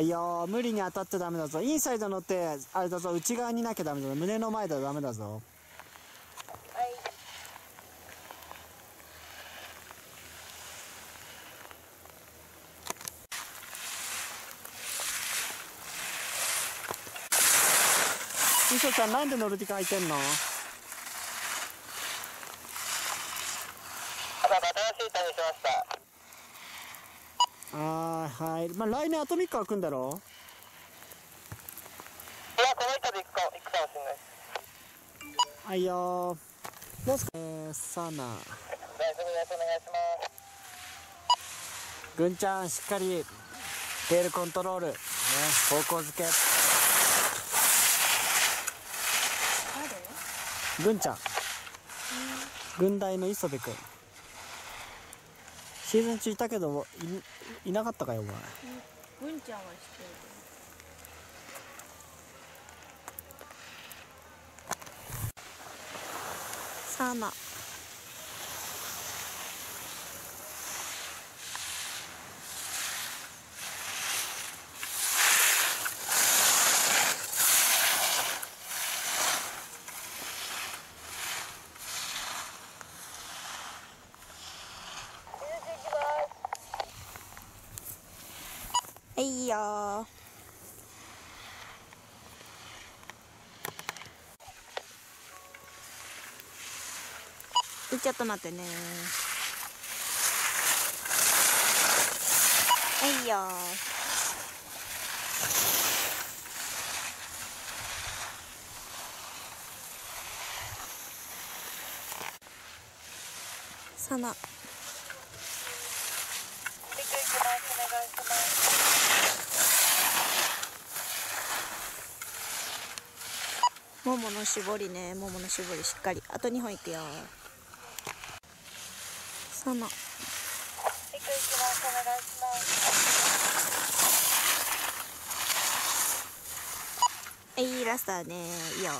いよ無理に当たっちゃダメだぞ。インサイド乗ってあれだぞ。内側になきゃダメだぞ。胸の前だダメだぞ。はい。みそちゃんなんで乗る時間空いてんの？また新しい谷しました。あーはい。まあ来年あと3日空くんだろ？いやこの人で行くか行くかもしれない。はいよどうすか？えー、サナ。大丈夫です。お願いします。ぐんちゃんしっかりテールコントロール、ね、方向づけ。ぐんちゃん。軍大の磯部君シーズン中いたけどいいなかったかよお前。文ちゃんは知ってるサーナ。はいよ。ーちょっと待ってね。はいよ。さな行く行きますお願いしますももの絞りね。ももの絞りしっかり。あと2本いくよ。さな行く行きます。お願いします。はいラストだね。いいよ。